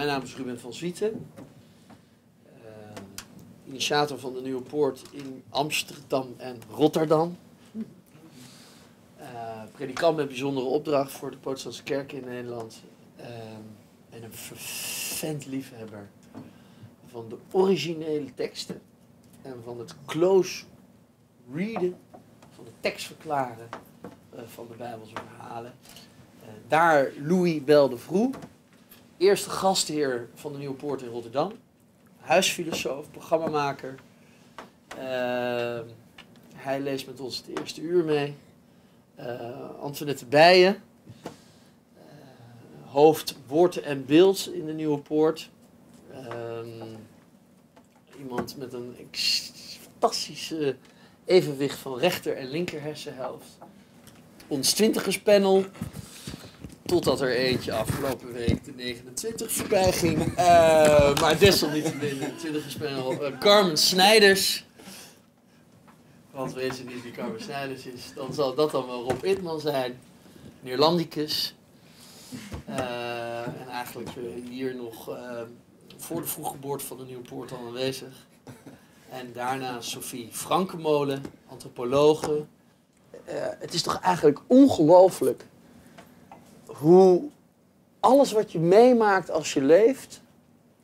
mijn naam is Ruben van Zwieten. Uh, initiator van de Nieuwe Poort in Amsterdam en Rotterdam. Uh, predikant met bijzondere opdracht voor de Protestantse Kerk in Nederland. Uh, en een vervent liefhebber van de originele teksten. En van het close readen, van de tekst verklaren van de Bijbelse verhalen. daar Louis Belde-Vroe, eerste gastheer van de Nieuwe Poort in Rotterdam. Huisfilosoof, programmamaker. Uh, hij leest met ons het eerste uur mee. Uh, Antoinette Bijen. Uh, hoofd woord en beeld in de Nieuwe Poort. iemand met een fantastische evenwicht van rechter en linker hersenhelft. Ons twintigerspanel. Totdat er eentje afgelopen week de 29 voorbij ging. Uh, maar desalniettemin de 20 gespeeld. Uh, Carmen Snijders. Want weet je niet wie Carmen Snijders is, dan zal dat dan wel Rob Itman zijn. Neerlandicus. Uh, en eigenlijk hier nog voor de vroeggeboorte van de Nieuwe Poort al aanwezig. En daarna Sophie Frankenmolen, antropologe. het is toch eigenlijk ongelooflijk hoe alles wat je meemaakt als je leeft,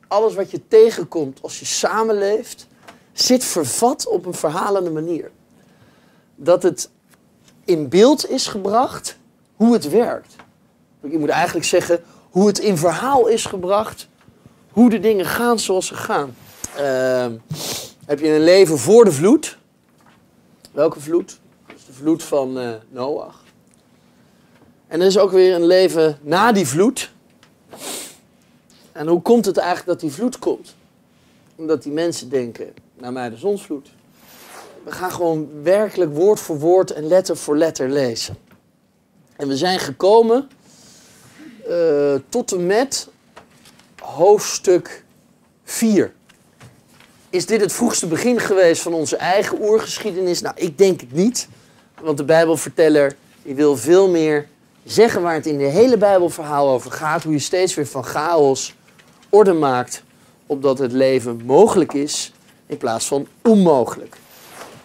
alles wat je tegenkomt als je samenleeft, zit vervat op een verhalende manier. Dat het in beeld is gebracht hoe het werkt. Je moet eigenlijk zeggen hoe het in verhaal is gebracht, hoe de dingen gaan zoals ze gaan. Uh, heb je een leven voor de vloed? Welke vloed? De vloed van uh, Noach. En er is ook weer een leven na die vloed. En hoe komt het eigenlijk dat die vloed komt? Omdat die mensen denken, naar mij de zonsvloed. We gaan gewoon werkelijk woord voor woord en letter voor letter lezen. En we zijn gekomen uh, tot en met hoofdstuk 4. Is dit het vroegste begin geweest van onze eigen oergeschiedenis? Nou, ik denk het niet. Want de Bijbelverteller die wil veel meer zeggen waar het in de hele Bijbelverhaal over gaat. Hoe je steeds weer van chaos orde maakt. Opdat het leven mogelijk is in plaats van onmogelijk.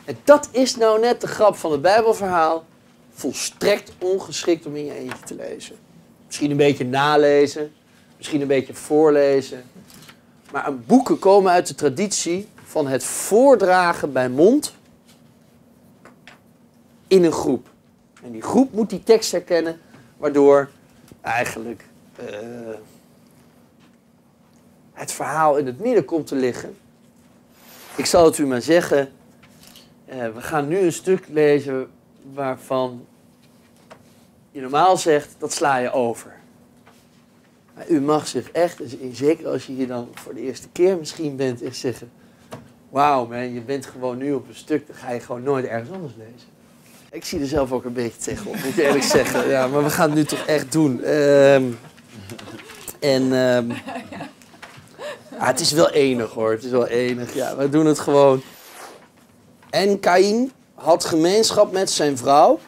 En dat is nou net de grap van het Bijbelverhaal. Volstrekt ongeschikt om in je eentje te lezen. Misschien een beetje nalezen. Misschien een beetje voorlezen. Maar boeken komen uit de traditie van het voordragen bij mond in een groep. En die groep moet die tekst herkennen Waardoor eigenlijk uh, het verhaal in het midden komt te liggen. Ik zal het u maar zeggen. Uh, we gaan nu een stuk lezen waarvan je normaal zegt, dat sla je over. Maar u mag zich echt, zeker als je hier dan voor de eerste keer misschien bent, echt zeggen... Wauw man, je bent gewoon nu op een stuk, dan ga je gewoon nooit ergens anders lezen. Ik zie er zelf ook een beetje tegenop, moet ik eerlijk zeggen. Ja, maar we gaan het nu toch echt doen. Um, en um, ah, het is wel enig hoor, het is wel enig. Ja, we doen het gewoon. En Kain had gemeenschap met zijn vrouw.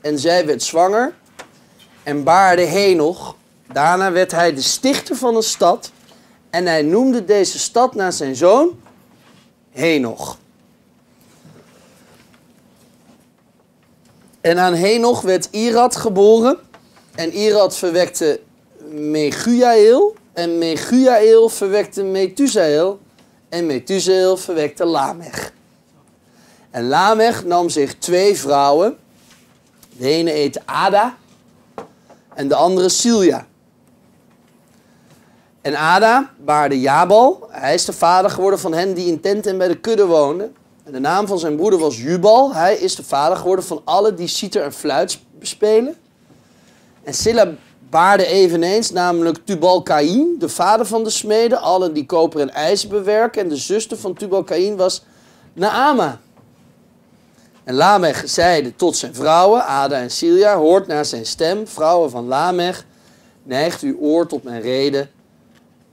En zij werd zwanger en baarde Henoch. Daarna werd hij de stichter van een stad. En hij noemde deze stad naar zijn zoon Henoch. En aan Henoch werd Irad geboren. En Irad verwekte Meguiael. En Meguiael verwekte Methusael. En Methusael verwekte Lamech. En Lamech nam zich twee vrouwen. De ene heette Ada. En de andere Silja. En Ada baarde Jabal. Hij is de vader geworden van hen die in tenten bij de kudde woonden. En de naam van zijn broeder was Jubal. Hij is de vader geworden van alle die citer en fluit bespelen. En Silla baarde eveneens, namelijk Tubal-Caïn, de vader van de smeden, allen die koper en ijzer bewerken. En de zuster van Tubal-Caïn was Naama. En Lamech zeide tot zijn vrouwen, Ada en Silja, hoort naar zijn stem, vrouwen van Lamech, neigt uw oor tot mijn reden.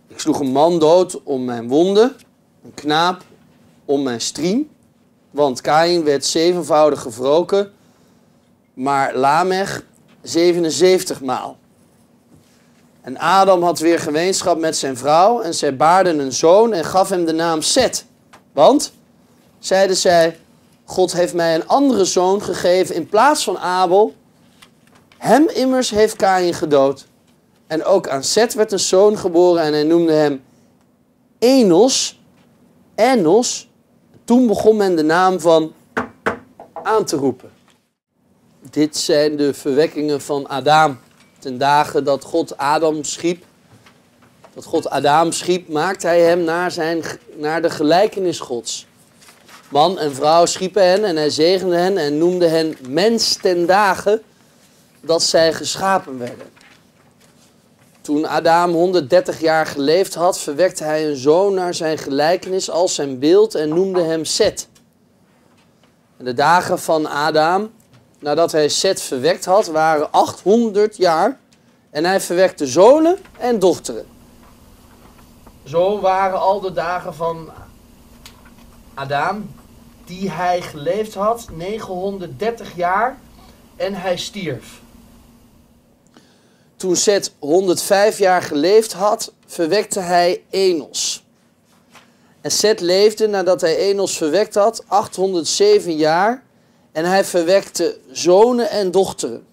Ik sloeg een man dood om mijn wonden, een knaap om mijn striem. Want Kain werd zevenvoudig gewroken, maar Lamech 77 maal. En Adam had weer gemeenschap met zijn vrouw en zij baarden een zoon en gaf hem de naam Seth. Want, zeiden zij, God heeft mij een andere zoon gegeven in plaats van Abel. Hem immers heeft Kain gedood. En ook aan Seth werd een zoon geboren en hij noemde hem Enos. Enos. Toen begon men de naam van aan te roepen. Dit zijn de verwekkingen van Adam. Ten dagen dat God Adam schiep, dat God Adam schiep, maakte hij hem naar, zijn, naar de gelijkenis Gods. Man en vrouw schiepen hen en hij zegende hen en noemde hen mens ten dagen dat zij geschapen werden. Toen Adam 130 jaar geleefd had, verwekte hij een zoon naar zijn gelijkenis als zijn beeld en noemde hem Seth. En de dagen van Adam, nadat hij Seth verwekt had, waren 800 jaar en hij verwekte zonen en dochteren. Zo waren al de dagen van Adam, die hij geleefd had, 930 jaar en hij stierf. Toen Seth 105 jaar geleefd had, verwekte hij Enos. En Seth leefde nadat hij Enos verwekt had 807 jaar en hij verwekte zonen en dochteren.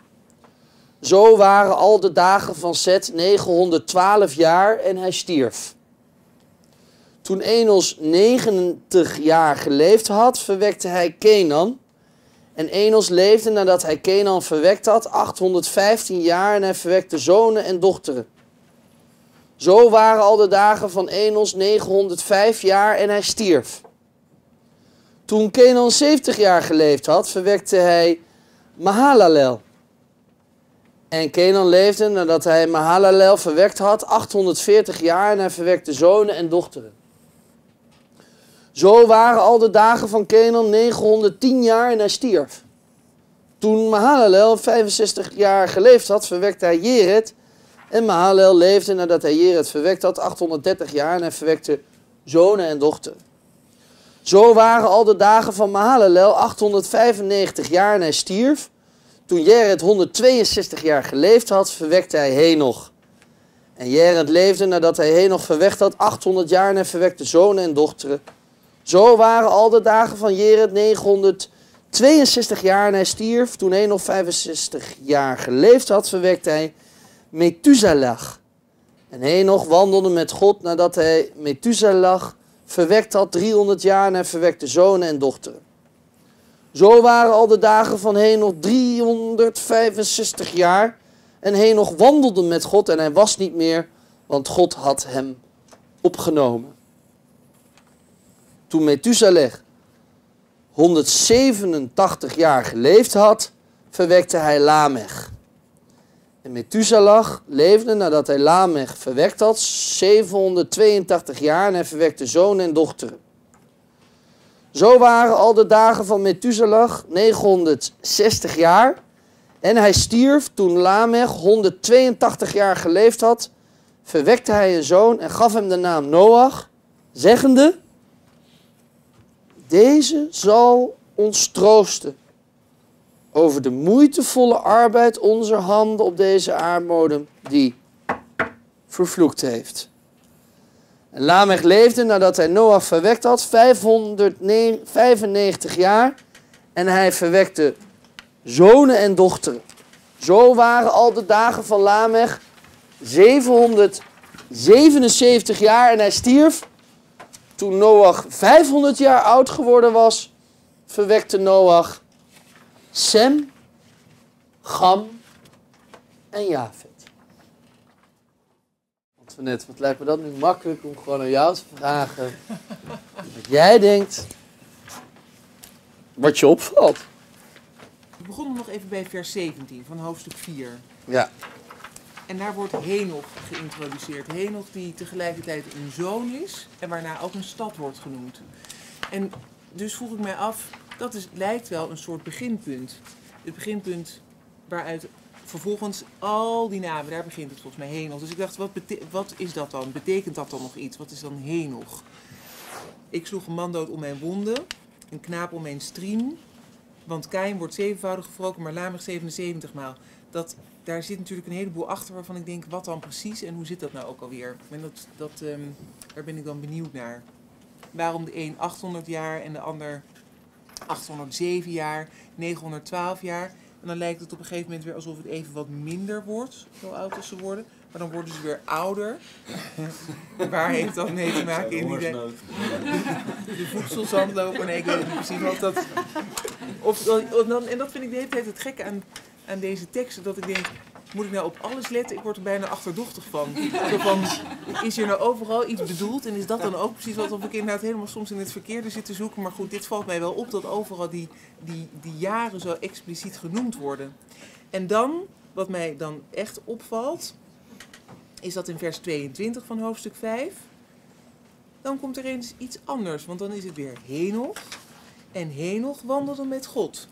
Zo waren al de dagen van Seth 912 jaar en hij stierf. Toen Enos 90 jaar geleefd had, verwekte hij Kenan. En Enos leefde nadat hij Kenan verwekt had 815 jaar en hij verwekte zonen en dochteren. Zo waren al de dagen van Enos 905 jaar en hij stierf. Toen Kenan 70 jaar geleefd had, verwekte hij Mahalalel. En Kenan leefde nadat hij Mahalalel verwekt had 840 jaar en hij verwekte zonen en dochteren. Zo waren al de dagen van Kenan 910 jaar en hij stierf. Toen Mahalalel 65 jaar geleefd had, verwekte hij Jered. En Mahalel leefde nadat hij Jered verwekt had 830 jaar en hij verwekte zonen en dochteren. Zo waren al de dagen van Mahalalel 895 jaar en hij stierf. Toen Jered 162 jaar geleefd had, verwekte hij Henoch. En Jered leefde nadat hij Henoch verwekt had 800 jaar en hij verwekte zonen en dochteren. Zo waren al de dagen van Jered 962 jaar en hij stierf. Toen hij nog 65 jaar geleefd had, verwekte hij Methuselah. En Henoch wandelde met God nadat hij Methuselah verwekt had 300 jaar en hij verwekte zonen en dochteren. Zo waren al de dagen van Henoch 365 jaar. En Henoch wandelde met God en hij was niet meer, want God had hem opgenomen. Toen Methuselah 187 jaar geleefd had, verwekte hij Lamech. En Methuselah leefde nadat hij Lamech verwekt had 782 jaar en hij verwekte zonen en dochteren. Zo waren al de dagen van Methuselah 960 jaar en hij stierf toen Lamech 182 jaar geleefd had, verwekte hij een zoon en gaf hem de naam Noach, zeggende, deze zal ons troosten over de moeitevolle arbeid onze handen op deze aardbodem die vervloekt heeft. En Lamech leefde nadat hij Noach verwekt had 595 jaar en hij verwekte zonen en dochteren. Zo waren al de dagen van Lamech 777 jaar en hij stierf. Toen Noach 500 jaar oud geworden was, verwekte Noach Sem, Gam en Javed. Net, wat lijkt me dat nu makkelijk om gewoon aan jou te vragen. wat jij denkt, wat je opvalt. We begonnen nog even bij vers 17 van hoofdstuk 4. Ja. En daar wordt Henoch geïntroduceerd. Henoch die tegelijkertijd een zoon is en waarna ook een stad wordt genoemd. En dus vroeg ik mij af, dat is, lijkt wel een soort beginpunt. Het beginpunt waaruit vervolgens al die namen, daar begint het volgens mij Henoch. Dus ik dacht, wat, wat is dat dan? Betekent dat dan nog iets? Wat is dan Henoch? Ik sloeg een man dood om mijn wonden, een knaap om mijn striem. Want Kain wordt zevenvoudig gevroken, maar Lamech 77 maal. Dat, daar zit natuurlijk een heleboel achter waarvan ik denk, wat dan precies en hoe zit dat nou ook alweer? En dat, dat, ehm, daar ben ik dan benieuwd naar. Waarom de een 800 jaar en de ander 807 jaar, 912 jaar. En dan lijkt het op een gegeven moment weer alsof het even wat minder wordt, zo oud als ze worden. Maar dan worden ze weer ouder. Waar heeft dat mee te maken in die de, de voedselzandloper? Nee, ik weet niet precies wat dat... Of, of dan, en dat vind ik de hele tijd het gekke aan, aan deze teksten. Dat ik denk, moet ik nou op alles letten? Ik word er bijna achterdochtig van. Van. Is hier nou overal iets bedoeld? En is dat dan ook precies alsof ik inderdaad helemaal soms in het verkeerde zit te zoeken? Maar goed, dit valt mij wel op dat overal die, die, die jaren zo expliciet genoemd worden. En dan, wat mij dan echt opvalt, is dat in vers 22 van hoofdstuk 5. Dan komt er eens iets anders, want dan is het weer Henoch. En Henoch wandelde met God.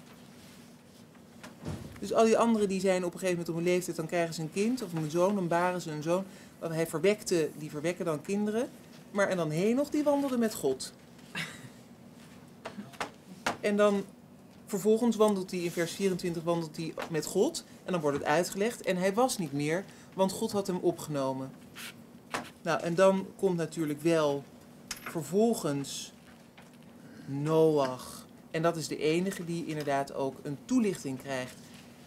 Dus al die anderen die zijn op een gegeven moment op een leeftijd, dan krijgen ze een kind of een zoon, dan baren ze een zoon. Hij verwekte, die verwekken dan kinderen. Maar en dan Henoch, die wandelde met God. En dan vervolgens wandelt hij in vers 24 wandelt hij met God. En dan wordt het uitgelegd. En hij was niet meer, want God had hem opgenomen. Nou, en dan komt natuurlijk wel vervolgens Noach. En dat is de enige die inderdaad ook een toelichting krijgt.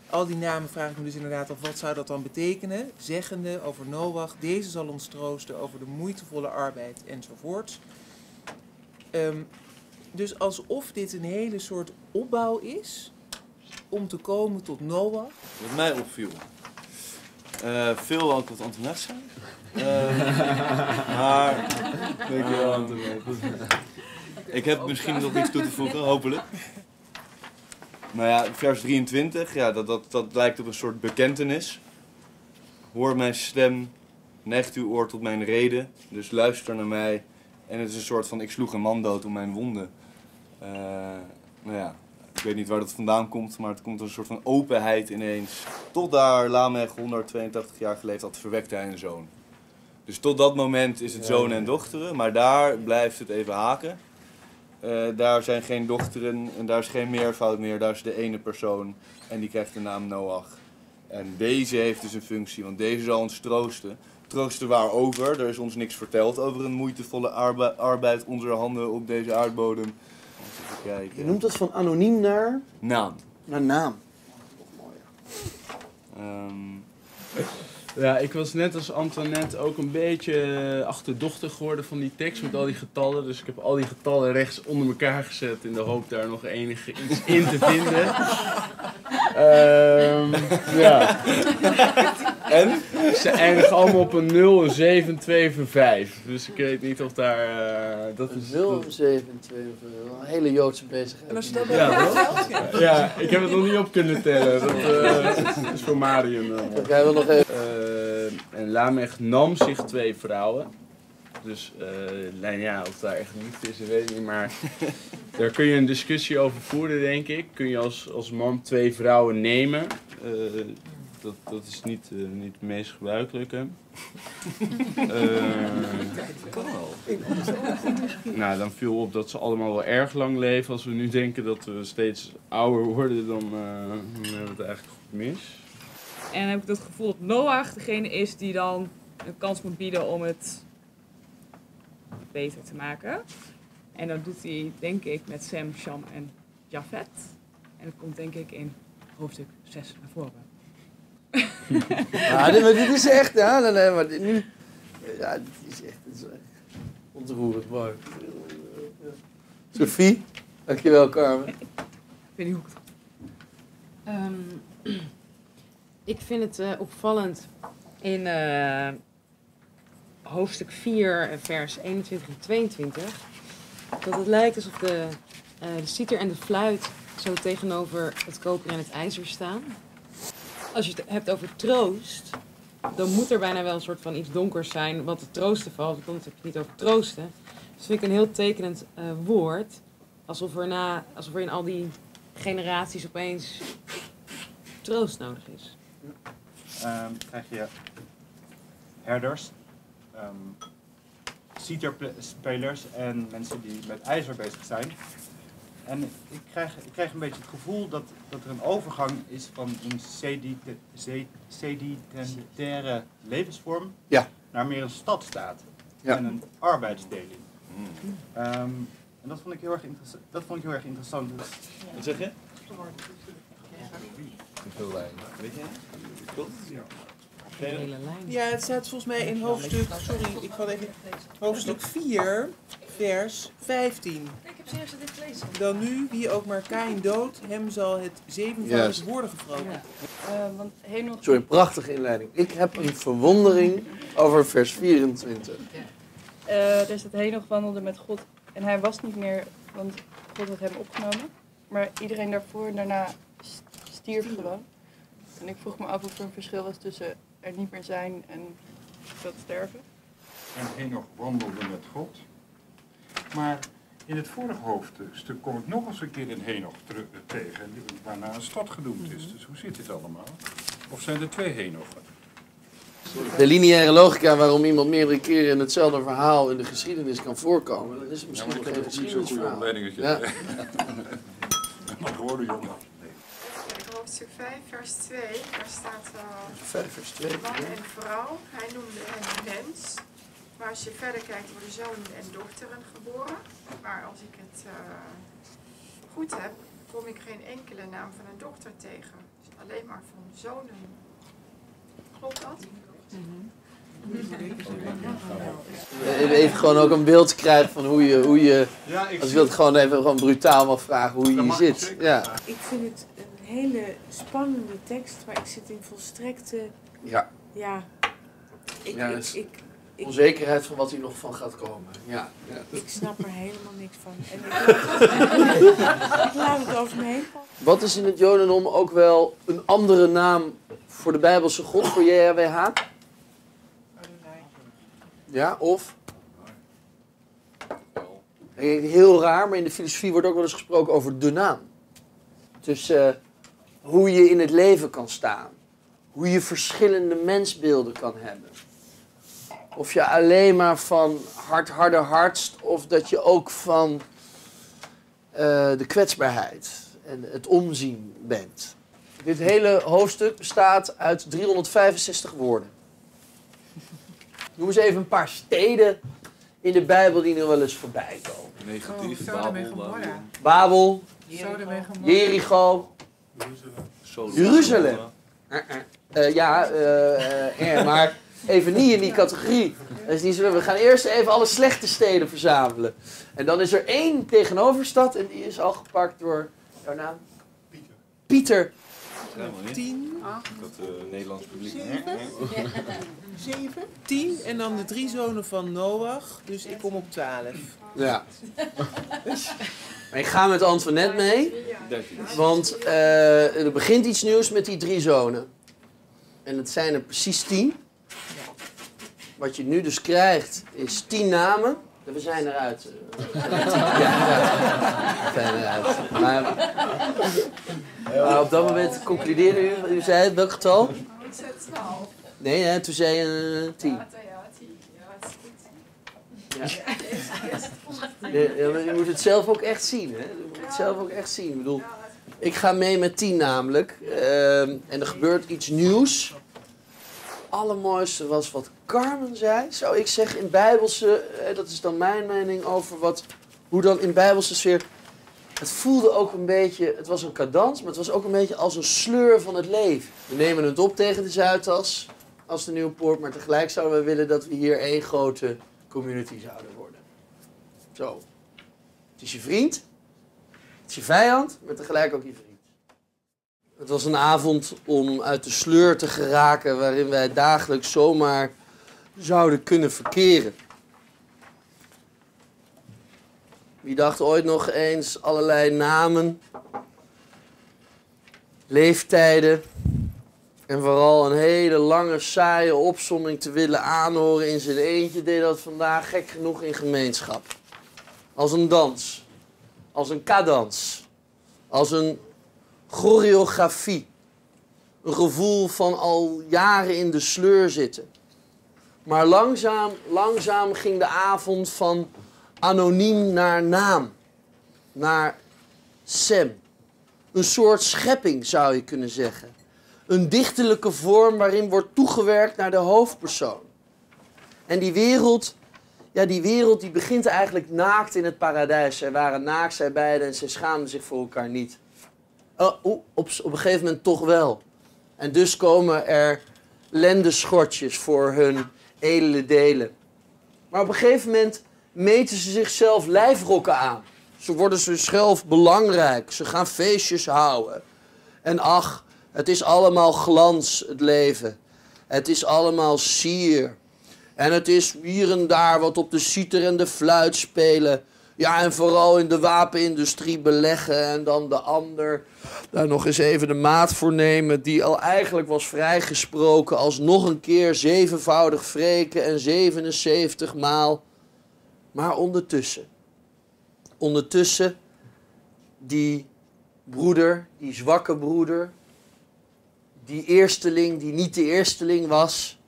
Al die namen vraag ik me dus inderdaad af, wat zou dat dan betekenen? Zeggende over Noach, deze zal ons troosten over de moeitevolle arbeid enzovoorts. Ehm, dus alsof dit een hele soort opbouw is om te komen tot Noach. Wat mij opviel. Eh, veel ook wat Antoinette zei. Eh, maar. Ehm, ik heb misschien nog iets toe te voegen, hopelijk. Nou ja, vers 23, ja, dat, dat, dat lijkt op een soort bekentenis. Hoor mijn stem, neigt uw oor tot mijn reden, dus luister naar mij. En het is een soort van, ik sloeg een man dood om mijn wonden. Uh, nou ja, ik weet niet waar dat vandaan komt, maar het komt een soort van openheid ineens. Tot daar Lamech 182 jaar geleefd had, verwekte hij een zoon. Dus tot dat moment is het zoon en dochteren, maar daar blijft het even haken. Uh, daar zijn geen dochteren en daar is geen meervoud meer, daar is de ene persoon en die krijgt de naam Noach. En deze heeft dus een functie, want deze zal ons troosten. Troosten waarover? Er is ons niks verteld over een moeitevolle arbe arbeid onze handen op deze aardbodem. Even kijken. Je noemt dat van anoniem naar? Naam. Naar naam. Um, ja, ik was net als Antoinette ook een beetje achterdochtig geworden van die tekst met al die getallen. Dus ik heb al die getallen rechts onder elkaar gezet in de hoop daar nog enige iets in te vinden. um, ja. En? Ze eindigen allemaal op een 0, een 7, 2 of 5. Dus ik weet niet of daar... Uh, dat is, 0, 7, 2 of Een hele Joodse bezigheid. En als je dat ja, ja. ja, ik heb het nog niet op kunnen tellen. Dat uh, is voor Marion. Uh. Oké, wil nog even... En Lamech nam zich twee vrouwen. Dus uh, ja, of daar echt liefde is, weet ik niet. Maar daar kun je een discussie over voeren, denk ik. Kun je als, als man twee vrouwen nemen. Uh, dat, dat is niet, uh, niet het meest gebruikelijke. nou, dan viel op dat ze allemaal wel erg lang leven. Als we nu denken dat we steeds ouder worden, dan, dan hebben we het eigenlijk goed mis. En dan heb ik het gevoel dat Noach degene is die dan een kans moet bieden om het beter te maken. En dat doet hij, denk ik, met Sam, Sham en Jafet. En dat komt, denk ik, in hoofdstuk 6 naar voren. ja, dit, maar dit is echt, ja, nee, nee, maar dit nu, ja, dit is echt, dit is echt ontroerend mooi. Sophie, dankjewel Carmen. Ik weet niet hoe ik het... Um, ik vind het uh, opvallend in uh, hoofdstuk 4, vers 21 en 22, dat het lijkt alsof de, uh, de citer en de fluit zo tegenover het koper en het ijzer staan. Als je het hebt over troost, dan moet er bijna wel een soort van iets donkers zijn wat te troosten valt, want heb je niet over troosten. Dus vind ik een heel tekenend woord, alsof er, na, alsof er in al die generaties opeens troost nodig is. Um, krijg je herders, um, spelers en mensen die met ijzer bezig zijn. En ik krijg, ik krijg een beetje het gevoel dat, dat er een overgang is van een sedentaire levensvorm Ja. naar meer een stadstaat. Ja. En een arbeidsdeling. Ehm, en dat vond ik heel erg, interessa- dat vond ik heel erg interessant. Wat zeg je? Weet je? De hele lijn. Ja, het staat volgens mij in hoofdstuk, sorry, ik had even, hoofdstuk 4, vers 15. Ik heb serieus dit gelezen. Dan nu, wie ook maar Kain dood, hem zal het zevenvoudig Juist. worden gevroren. Eh. Sorry, prachtige inleiding. Ik heb een verwondering over vers 24. Eh, er staat Henoch wandelde met God en hij was niet meer, want God had hem opgenomen. Maar iedereen daarvoor en daarna stierf gewoon. En ik vroeg me af of er een verschil was tussen er niet meer zijn en dat sterven. En Henoch wandelde met God. Maar in het vorige hoofdstuk kom ik nog eens een keer in Henoch terug, eh, tegen, die- waarna een stad genoemd is. Dus hoe zit dit allemaal? Of zijn er twee Henochen? De lineaire logica waarom iemand meerdere keren in hetzelfde verhaal in de geschiedenis kan voorkomen, dat is misschien nog geen geschiedenisverhaal. Ja. Maar geworden jongen. Kijk, hoofdstuk 5, vers 2, daar staat eh, Vijf vers 2. man en vrouw. Hij noemde hen mens. Maar als je verder kijkt worden zonen en dochteren geboren. Maar als ik het eh, goed heb, kom ik geen enkele naam van een dochter tegen. Dus alleen maar van zonen. Klopt dat? Eh, Even gewoon ook een beeld krijgen van hoe je, hoe je Ja, ik als ik dat gewoon even gewoon brutaal mag vragen, hoe je hier zit. Ja. Ik vind het een hele spannende tekst, maar ik zit in volstrekte. ja, Ja. Ik, Ja, ik, dus- ik, ik, onzekerheid van wat hier nog van gaat komen. Ja. ja. ik snap er helemaal niks van. En ik laat, ik laat het over me heen. Wat is in het Jodendom ook wel een andere naam voor de Bijbelse God, voor JHWH? Ja, of? Heel raar, maar in de filosofie wordt ook wel eens gesproken over de naam. Dus eh, hoe je in het leven kan staan. Hoe je verschillende mensbeelden kan hebben. Of je alleen maar van hart, harde hardst, of dat je ook van eh, de kwetsbaarheid en het omzien bent. Dit hele hoofdstuk bestaat uit 365 woorden. Noem eens even een paar steden in de Bijbel die er wel eens voorbij komen. Negatief, Sodom en Babel. Babel. Jericho, Jeruzalem. Eh, eh. Eh, ja, maar even niet in die categorie. We gaan eerst even alle slechte steden verzamelen. En dan is er één tegenoverstad en die is al gepakt door jouw naam? Pieter. Pieter. Helemaal niet. 10, Dat uh, Nederlands publiek. 7, 10 en dan de drie zonen van Noach. Dus ik kom op 12. Ja. Maar ik ga met Antoinette mee, want eh, er begint iets nieuws met die drie zonen. En het zijn er precies tien. Wat je nu dus krijgt is tien namen. En We zijn eruit. eh. Ja, we zijn eruit. Maar, maar op dat moment concludeerde u, u zei het, welk getal? Ik zei 12. Nee, hè, toen zei je eh, tien. Ja, ja, 10. Ja, het is goed. Ja. Het Ja, ja, maar je moet het zelf ook echt zien. Hè? Je moet het zelf ook echt zien. Ik bedoel, ik ga mee met 10 namelijk. Ehm, en er gebeurt iets nieuws. Allermooiste was wat Carmen zei. Zou ik zeggen in Bijbelse, eh, dat is dan mijn mening over wat, hoe dan in Bijbelse sfeer. Het voelde ook een beetje, het was een cadans, maar het was ook een beetje als een sleur van het leven. We nemen het op tegen de Zuidas als de nieuwe poort, maar tegelijk zouden we willen dat we hier één grote community zouden worden. Zo. Het is je vriend, het is je vijand, maar tegelijk ook je vriend. Het was een avond om uit de sleur te geraken waarin wij dagelijks zomaar zouden kunnen verkeren. Wie dacht ooit nog eens allerlei namen, leeftijden en vooral een hele lange saaie opsomming te willen aanhoren in zijn eentje, deed dat vandaag gek genoeg in gemeenschap. Als een dans, als een cadans, als een choreografie. Een gevoel van al jaren in de sleur zitten. Maar langzaam, langzaam ging de avond van anoniem naar naam. Naar Sem. Een soort schepping zou je kunnen zeggen. Een dichterlijke vorm waarin wordt toegewerkt naar de hoofdpersoon. En die wereld, ja, die wereld die begint eigenlijk naakt in het paradijs. Zij waren naakt, zij beiden, en zij schaamden zich voor elkaar niet. Oh, op, op een gegeven moment toch wel. En dus komen er lendeschortjes voor hun edele delen. Maar op een gegeven moment meten ze zichzelf lijfrokken aan. Ze worden zichzelf belangrijk. Ze gaan feestjes houden. En ach, het is allemaal glans, het leven. Het is allemaal sier. En het is hier en daar wat op de citer en de fluit spelen. Ja, en vooral in de wapenindustrie beleggen. En dan de ander daar nog eens even de maat voor nemen. Die al eigenlijk was vrijgesproken als nog een keer zevenvoudig wreken en 77 maal. Maar ondertussen. Ondertussen die broeder, die zwakke broeder. Die eersteling die niet de eersteling was.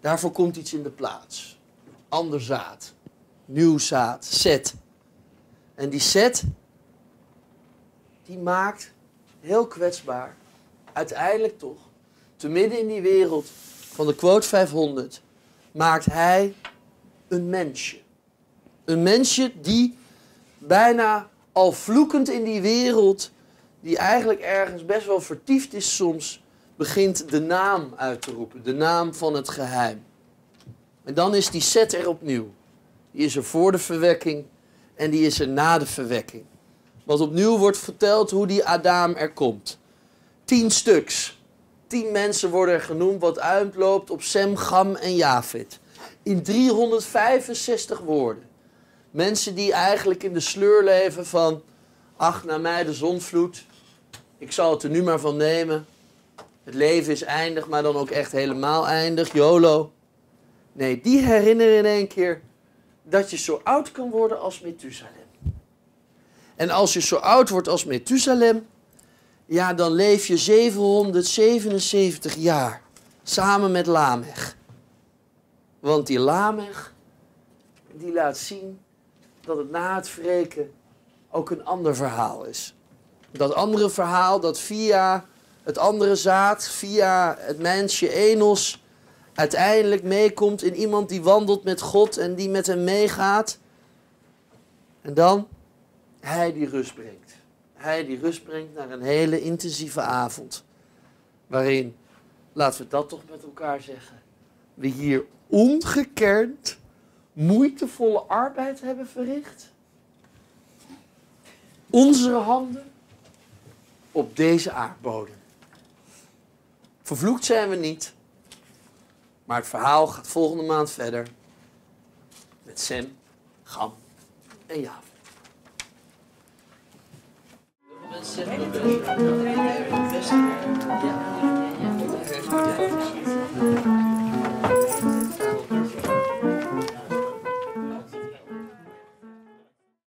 Daarvoor komt iets in de plaats. Ander zaad nieuw zaad, Zet. En die Zet, die maakt heel kwetsbaar, uiteindelijk toch, te midden in die wereld van de quote 500, maakt hij een mensje. Een mensje die bijna al vloekend in die wereld, die eigenlijk ergens best wel vertiefd is soms, begint de naam uit te roepen, de naam van het geheim. En dan is die set er opnieuw. Die is er voor de verwekking en die is er na de verwekking. Want opnieuw wordt verteld hoe die Adam er komt. Tien stuks. Tien mensen worden er genoemd wat uitloopt op Sem, Gam en Jafet. In 365 woorden. Mensen die eigenlijk in de sleur leven van... Ach, naar mij de zonvloed. Ik zal het er nu maar van nemen. Het leven is eindig, maar dan ook echt helemaal eindig. YOLO. Nee, die herinneren in één keer dat je zo oud kan worden als Methusalem. En als je zo oud wordt als Methusalem, ja, dan leef je 777 jaar samen met Lamech. Want die Lamech, die laat zien dat het na het wreken ook een ander verhaal is. Dat andere verhaal dat via het andere zaad, via het mensje Enos, uiteindelijk meekomt in iemand die wandelt met God en die met hem meegaat. En dan hij die rust brengt. Hij die rust brengt naar een hele intensieve avond. Waarin, laten we dat toch met elkaar zeggen, we hier ongekend moeitevolle arbeid hebben verricht. Onze handen op deze aardbodem. Vervloekt zijn we niet. Maar het verhaal gaat volgende maand verder. Met Sem, Gam en Jaaf. Mensen zeggen dat het beste. Ja.